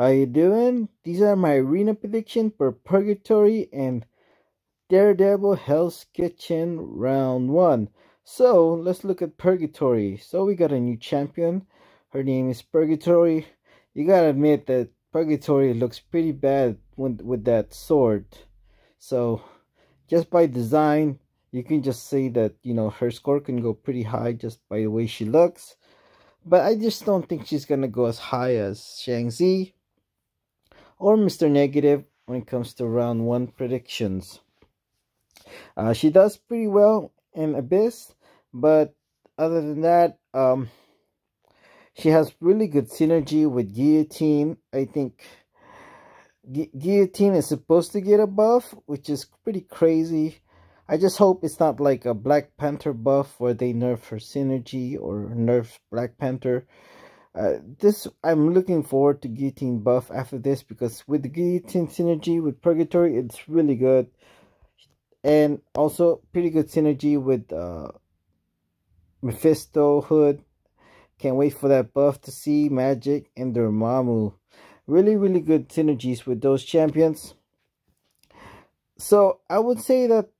How you doing? These are my arena prediction for Purgatory and Daredevil Hell's Kitchen round 1. So, let's look at Purgatory. So, we got a new champion. Her name is Purgatory. You gotta admit that Purgatory looks pretty bad with, with that sword. So, just by design, you can just say that, you know, her score can go pretty high just by the way she looks. But I just don't think she's gonna go as high as Shang-Chi or Mr. Negative when it comes to round one predictions. Uh, she does pretty well in Abyss, but other than that, um, she has really good synergy with Guillotine. I think Gu Guillotine is supposed to get a buff, which is pretty crazy. I just hope it's not like a Black Panther buff where they nerf her synergy or nerf Black Panther. Uh, this I'm looking forward to Guillotine buff after this because with the Guillotine synergy with Purgatory, it's really good, and also pretty good synergy with uh, Mephisto Hood. Can't wait for that buff to see Magik and Dormammu. Really, really good synergies with those champions. So I would say that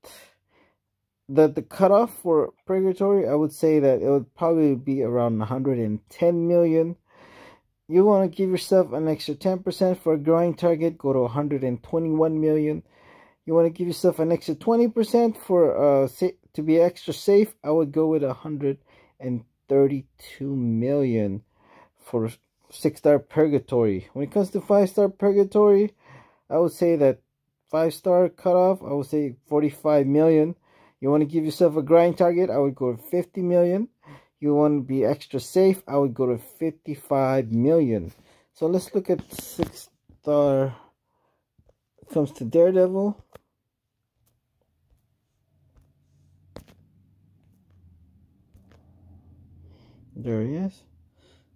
the the cutoff for purgatory i would say that it would probably be around 110 million. You want to give yourself an extra 10% for a growing target go to 121 million. You want to give yourself an extra 20% for uh to be extra safe i would go with 132 million for six star purgatory. When it comes to five star purgatory i would say that five star cutoff i would say 45 million you want to give yourself a grind target, I would go to 50 million. You want to be extra safe, I would go to 55 million. So let's look at six star comes to Daredevil. There he is.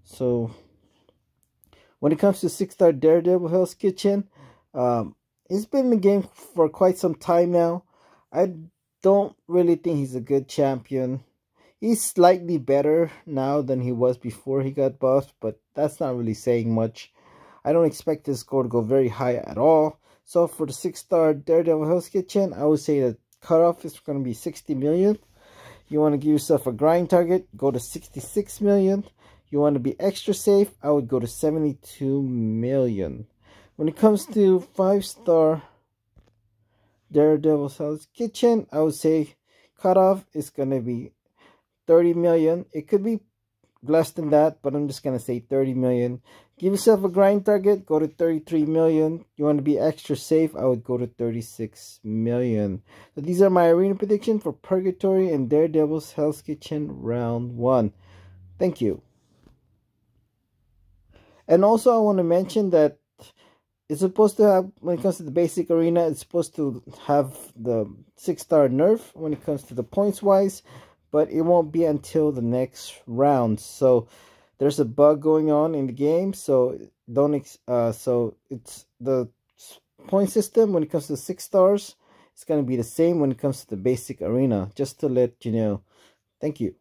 So when it comes to six star Daredevil Hell's Kitchen, um, he's been in the game for quite some time now. I don't really think he's a good champion. He's slightly better now than he was before he got buffed, but that's not really saying much. I don't expect this score to go very high at all. So for the 6-star Daredevil Hell's Kitchen, I would say the cutoff is going to be 60 million. You want to give yourself a grind target, go to 66 million. You want to be extra safe, I would go to 72 million. When it comes to 5-star Daredevil Hell's Kitchen, I would say cutoff is to be 30 million. It could be less than that, but I'm just to say 30 million. Give yourself a grind target, go to 33 million. You want to be extra safe, I would go to 36 million. So these are my arena prediction for Purgatory and Daredevil's Hell's Kitchen round 1. Thank you. And also I want to mention that it's supposed to have when it comes to the basic arena it's supposed to have the six star nerf when it comes to the points wise but it won't be until the next round. So there's a bug going on in the game so don't uh so it's the point system when it comes to six stars it's going to be the same when it comes to the basic arena just to let you know. Thank you